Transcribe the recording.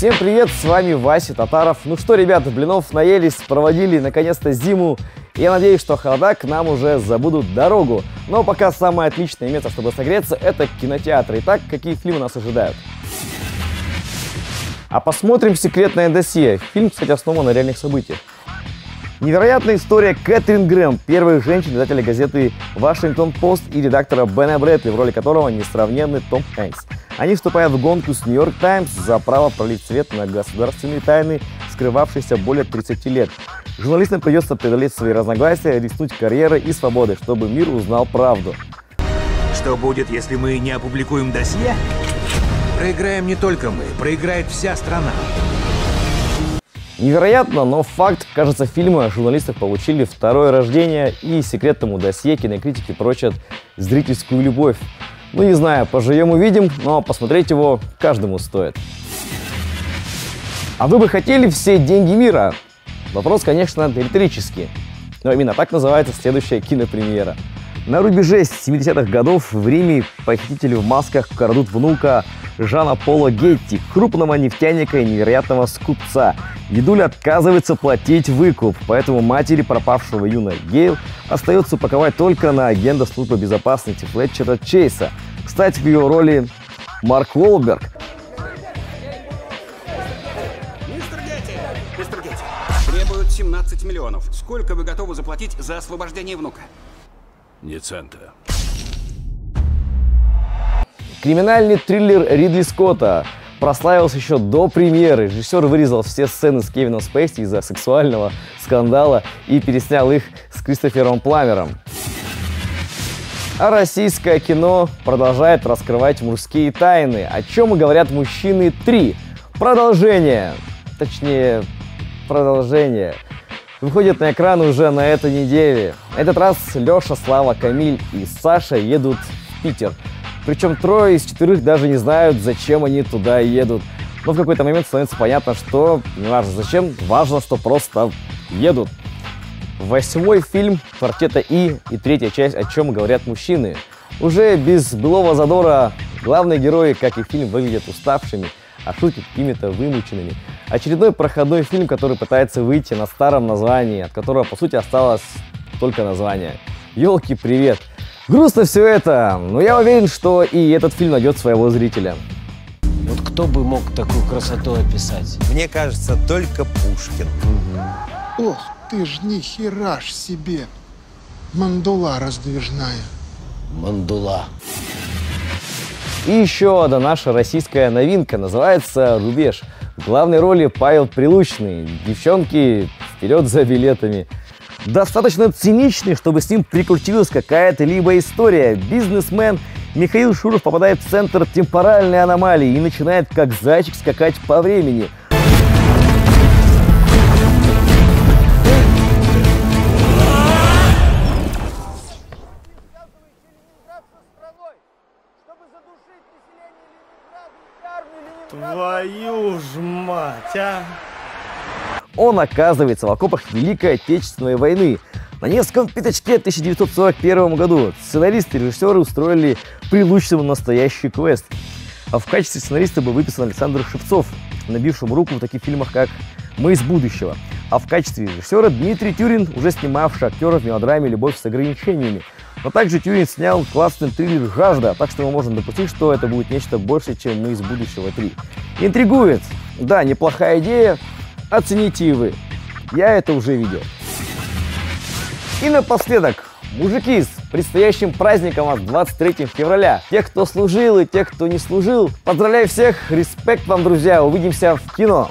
Всем привет, с вами Вася Татаров. Ну что, ребята, блинов наелись, проводили наконец-то зиму. Я надеюсь, что холода к нам уже забудут дорогу. Но пока самое отличное место, чтобы согреться, это кинотеатр. Итак, какие фильмы нас ожидают? А посмотрим «Секретное досье». Фильм, кстати, основан на реальных событиях. Невероятная история Кэтрин Грэм, первой женщины издателя газеты «Вашингтон-Пост» и редактора Бена Брэдли, в роли которого несравненный Том Хэнкс. Они вступают в гонку с «Нью-Йорк Таймс» за право пролить свет на государственные тайны, скрывавшиеся более 30 лет. Журналистам придется преодолеть свои разногласия, рискнуть карьерой и свободой, чтобы мир узнал правду. Что будет, если мы не опубликуем досье? Проиграем не только мы, проиграет вся страна. Невероятно, но факт, кажется, фильмы о журналистах получили второе рождение и секретному досье кинокритики прочат зрительскую любовь. Ну не знаю, поживем увидим, но посмотреть его каждому стоит. А вы бы хотели все деньги мира? Вопрос, конечно, риторический. Но именно так называется следующая кинопремьера. На рубеже 70-х годов в Риме похитители в масках крадут внука Жана Пола Гетти, крупного нефтяника и невероятного скупца. Дедуля отказывается платить выкуп, поэтому матери пропавшего юна Гейл остается упаковать только на агента службы безопасности Флетчера Чейса. Кстати, в ее роли Марк Уолберг. Мистер Гетти! Мистер Гетти, требуют 17 миллионов. Сколько вы готовы заплатить за освобождение внука? Не цента. Криминальный триллер Ридли Скотта прославился еще до премьеры. Режиссер вырезал все сцены с Кевином Спейси из-за сексуального скандала и переснял их с Кристофером Пламером. А российское кино продолжает раскрывать мужские тайны. О чем и говорят мужчины 3. Продолжение. Точнее, продолжение. Выходит на экран уже на этой неделе. На этот раз Леша, Слава, Камиль и Саша едут в Питер. Причем трое из четырех даже не знают, зачем они туда едут. Но в какой-то момент становится понятно, что не важно зачем, важно, что просто едут. Восьмой фильм «Квартета И» и третья часть «О чем говорят мужчины». Уже без былого задора главные герои, как и фильм, выглядят уставшими, а шутят какими-то вымученными. Очередной проходной фильм, который пытается выйти на старом названии, от которого, по сути, осталось только название. Елки, привет! Грустно все это, но я уверен, что и этот фильм найдет своего зрителя. Вот кто бы мог такую красоту описать? Мне кажется, только Пушкин. Ох, ты ж ни хера ж себе. Мандула раздвижная. Мандула. И еще одна наша российская новинка называется «Рубеж». В главной роли Павел Прилучный. Девчонки вперед за билетами. Достаточно циничный, чтобы с ним прикрутилась какая-то либо история. Бизнесмен Михаил Шуров попадает в центр темпоральной аномалии и начинает как зайчик скакать по времени. Твою ж мать, а! Он оказывается в окопах Великой Отечественной войны. На Невском пятачке в 1941 году сценаристы и режиссеры устроили Прилучному настоящий квест. А в качестве сценариста был выписан Александр Шевцов, набившим руку в таких фильмах, как «Мы из будущего». А в качестве режиссера Дмитрий Тюрин, уже снимавший актера в мелодраме «Любовь с ограничениями». Но также Тюрин снял классный триллер «Жажда», так что мы можем допустить, что это будет нечто большее, чем «Мы из будущего 3». Интригует. Да, неплохая идея, Оцените и вы. Я это уже видел. И напоследок, мужики, с предстоящим праздником вас 23 февраля. Тех, кто служил и тех, кто не служил. Поздравляю всех, респект вам, друзья. Увидимся в кино.